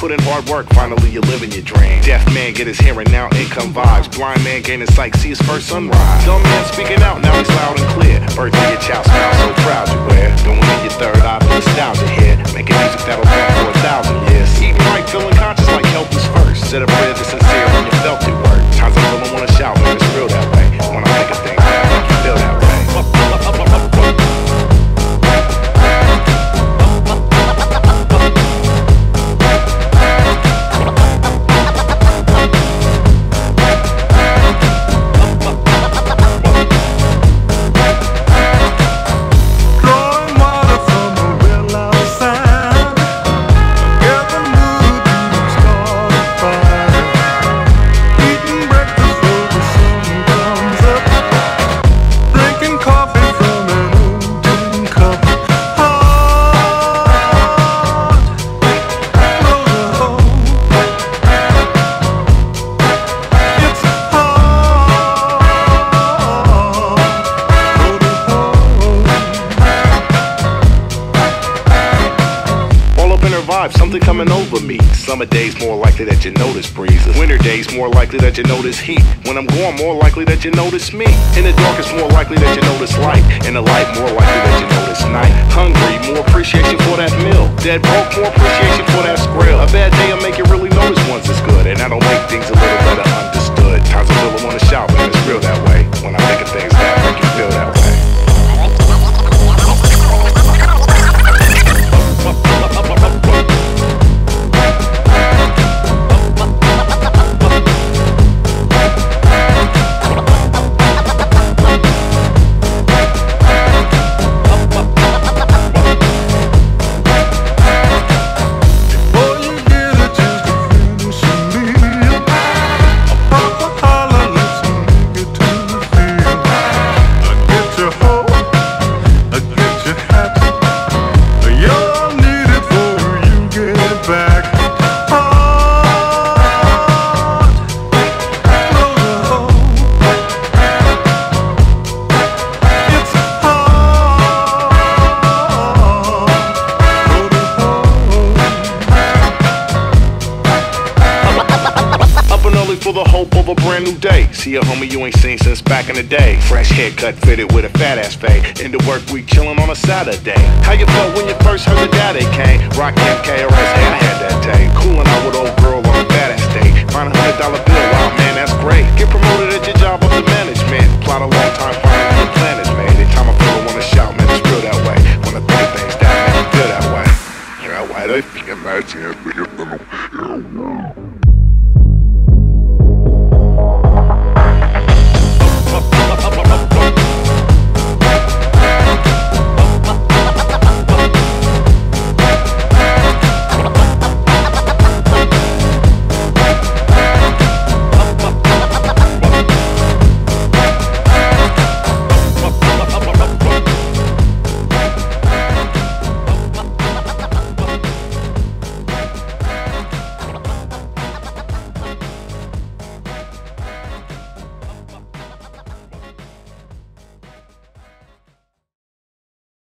Put in hard work, finally you're living your dream. Deaf man get his hearing now, income vibes. Blind man gaining sight, see his first sunrise. Dumb man speaking out, now he's loud and clear. Birthday your child smile so proud you wear. Vibe, something coming over me. Summer days more likely that you notice breezes. Winter days more likely that you notice heat. When I'm gone, more likely that you notice me. In the dark, it's more likely that you notice light. In the light, more likely that you notice night. Hungry, more appreciation for that meal. Dead broke, more appreciation for that skrill. A bad for the hope of a brand new day. See a homie you ain't seen since back in the day. Fresh haircut fitted with a fat ass fade. In the work week chillin' on a Saturday. How you felt when you first heard the Daddy Kane? Rock KRS, hey, I had that day. Coolin' out with old girl on a badass day. Find a hundred dollar bill, wow man, that's great. Get promoted at your job up to management. Plot a long time, finally your plan is made. Anytime I feel I wanna shout, man, it's real that way. I think things make me feel that way. That way, they think about you,